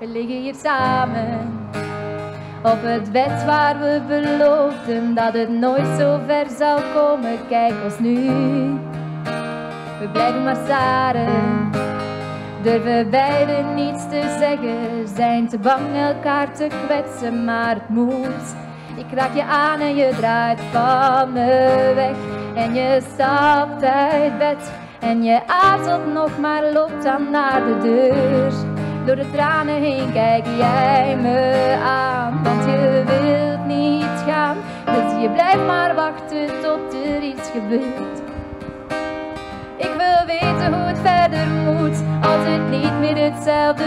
We liggen hier samen op het bed waar we beloofden dat het nooit zo ver zou komen. Kijk ons nu, we blijven maar staren. Durven beiden niets te zeggen, zijn te bang elkaar te kwetsen, maar het moet. Ik raak je aan en je draait van me weg. En je stapt uit bed en je aarzelt nog, maar loopt dan naar de deur. Door de tranen heen kijk jij me aan, want je wilt niet gaan. Dus je blijft maar wachten tot er iets gebeurt. Ik wil weten hoe het verder moet, als het niet meer hetzelfde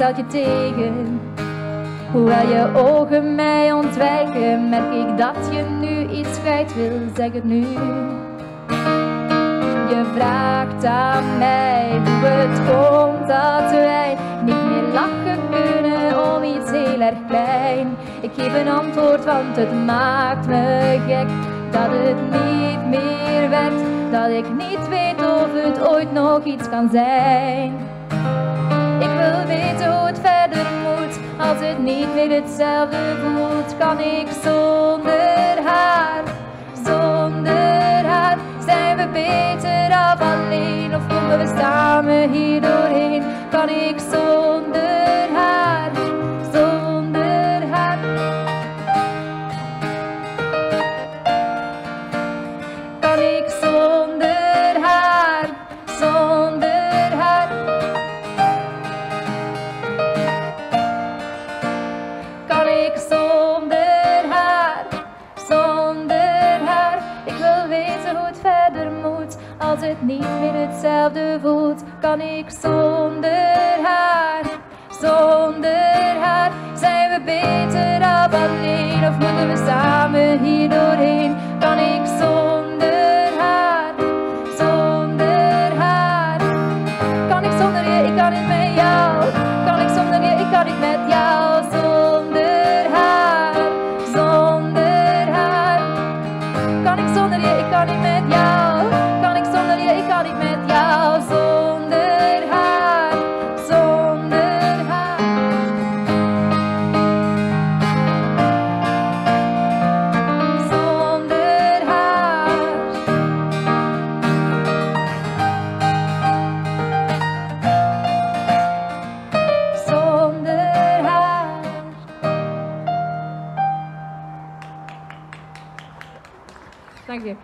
houd je tegen. Hoewel je ogen mij ontwijken, merk ik dat je nu iets kwijt wil, zeg het nu. Je vraagt aan mij hoe het komt dat wij niet meer lachen kunnen om iets heel erg klein. Ik geef een antwoord, want het maakt me gek dat het niet meer werkt, dat ik niet weet of het ooit nog iets kan zijn. Wil weten hoe het verder moet, als het niet meer hetzelfde voelt, kan ik zonder haar, zonder haar, zijn we beter af alleen of komen we samen hier doorheen? Kan ik zonder ik zonder haar, zonder haar? Ik wil weten hoe het verder moet, als het niet meer hetzelfde voelt. Kan ik zonder haar, zonder haar? Zijn we beter af alleen of moeten we samen hier Dank je.